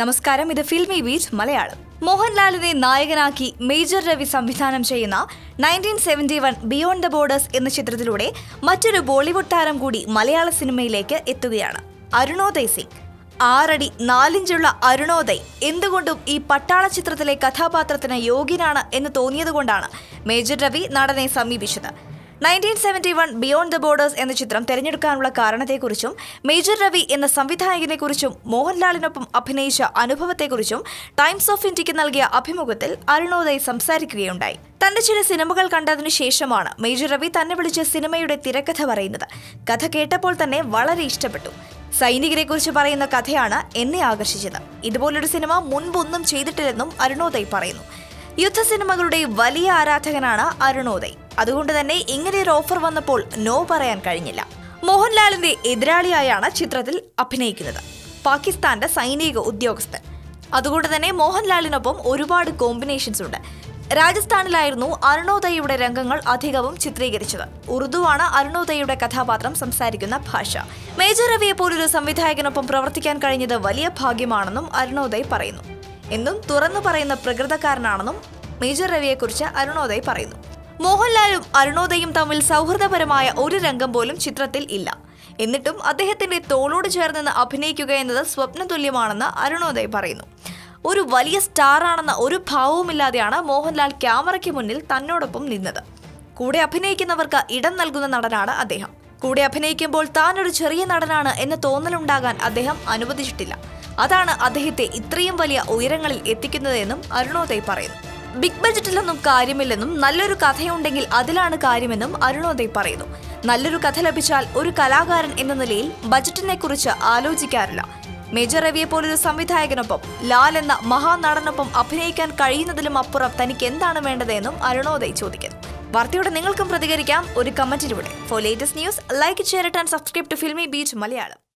നമസ്കാരം. ഇത് filmy beach Malayalam. മോഹൻലാലിനെ നായകനാക്കി മേജർ രവി സംവിധാനം ചെയ്യുന്ന nineteen seventy one beyond the borders എന്ന ചിത്രത്തിലൂടെ മറ്റൊരു ബോളിവുഡ് താരം കൂടി മലയാള സിനിമയിലേക്ക് എത്തുകയാണ്. അരുണോദയ് സിംഗ്. ആറടി നാലിഞ്ചുള്ള അരുണോദയ് എന്തുകൊണ്ടും ഈ പട്ടാള ചിത്രത്തിലെ കഥാപാത്രത്തിന് യോഗ്യനാണ് എന്ന് തോന്നിയതുകൊണ്ടാണ് മേജർ രവി നടനെ സമീപിച്ചത്. Nineteen seventy one beyond the borders എന്ന ചിത്രം തിരഞ്ഞെടുക്കാനുള്ള കാരണത്തെക്കുറിച്ചും മേജർ രവി എന്ന സംവിധായകനെക്കുറിച്ചും മോഹൻലാലിനൊപ്പം അഭിനയിച്ച അനുഭവത്തെക്കുറിച്ചും ടൈംസ് ഓഫ് ഇന്ത്യയ്ക്ക് നൽകിയ അഭിമുഖത്തിൽ അരുണോദയ് സംസാരിക്കുകയുണ്ടായി. തന്റെ ചില സിനിമകൾ കണ്ടതിനു ശേഷമാണ് മേജർ രവി തന്നെ വിളിച്ച സിനിമയുടെ തിരക്കഥ പറയുന്നത്. കഥ കേട്ടപ്പോൾ തന്നെ വളരെ ഇഷ്ടപ്പെട്ടു. സൈനികരെ കുറിച്ച് പറയുന്ന കഥയാണ് എന്നെ ആകർഷിച്ചത്. ഇതുപോലൊരു സിനിമ മുൻപൊന്നും ചെയ്തിട്ടില്ലെന്നും അരുണോദയ് പറയുന്നു. യുദ്ധ സിനിമകളുടെ വലിയ ആരാധകനാണ് അരുണോദയ്. അതുകൊണ്ട് തന്നെ ഇങ്ങനെയൊരു ഓഫർ വന്നപ്പോൾ നോ പറയാൻ കഴിഞ്ഞില്ല. മോഹൻലാലിന്റെ എതിരാളിയായാണ് ചിത്രത്തിൽ അഭിനയിക്കുന്നത്. പാകിസ്ഥാന്റെ സൈനിക ഉദ്യോഗസ്ഥൻ. അതുകൊണ്ട് തന്നെ മോഹൻലാലിനൊപ്പം ഒരുപാട് കോമ്പിനേഷൻസ് ഉണ്ട്. രാജസ്ഥാനിലായിരുന്നു അരുണോദയയുടെ രംഗങ്ങൾ അധികവും ചിത്രീകരിച്ചത്. ഉറുദുവാണ് അരുണോദയയുടെ കഥാപാത്രം സംസാരിക്കുന്ന ഭാഷ. മേജർ രവിയെ പോലൊരു സംവിധായകനൊപ്പം പ്രവർത്തിക്കാൻ കഴിഞ്ഞത് വലിയ ഭാഗ്യമാണെന്നും അരുണോദയ് പറയുന്നു. എന്നും തുറന്നു പറയുന്ന പ്രകൃതക്കാരനാണെന്നും മേജർ രവിയെക്കുറിച്ച് അരുണോദയ് പറയുന്നു. മോഹൻലാലും അരുണോദയും തമ്മിൽ സൗഹൃദപരമായ ഒരു രംഗം പോലും ചിത്രത്തിൽ ഇല്ല. എന്നിട്ടും അദ്ദേഹത്തിന്റെ തോളോട് ചേർന്ന് അഭിനയിക്കുക എന്നത് സ്വപ്നതുല്യമാണെന്ന് അരുണോദയ് പറയുന്നു. ഒരു വലിയ സ്റ്റാറാണെന്ന ഒരു ഭാവവുമില്ലാതെയാണ് മോഹൻലാൽ ക്യാമറയ്ക്ക് മുന്നിൽ തന്നോടൊപ്പം നിന്നത്. കൂടെ അഭിനയിക്കുന്നവർക്ക് ഇടം നൽകുന്ന നടനാണ് അദ്ദേഹം. കൂടെ അഭിനയിക്കുമ്പോൾ താൻ ഒരു ചെറിയ നടനാണ് എന്ന തോന്നലുണ്ടാകാൻ അദ്ദേഹം അനുവദിച്ചിട്ടില്ല. അതാണ് അദ്ദേഹത്തെ ഇത്രയും വലിയ ഉയരങ്ങളിൽ എത്തിക്കുന്നതെന്നും അരുണോദയ് പറയുന്നു. ബിഗ് ബഡ്ജറ്റിലൊന്നും കാര്യമില്ലെന്നും നല്ലൊരു കഥയുണ്ടെങ്കിൽ അതിലാണ് കാര്യമെന്നും അരുണോദയ് പറയുന്നു. നല്ലൊരു കഥ ലഭിച്ചാൽ ഒരു കലാകാരൻ എന്ന നിലയിൽ ബജറ്റിനെ കുറിച്ച് ആലോചിക്കാറില്ല. മേജർ രവിയെ പോലൊരു സംവിധായകനൊപ്പം ലാൽ എന്ന മഹാനടനൊപ്പം അഭിനയിക്കാൻ കഴിയുന്നതിലും അപ്പുറം തനിക്ക് എന്താണ് വേണ്ടതെന്നും അരുണോദയ് ചോദിക്കുന്നു. വാർത്തയോടെ നിങ്ങൾക്കും പ്രതികരിക്കാം. ഒരു കമന്റിലൂടെ for latest news like share and subscribe to Filmibeat Malayalam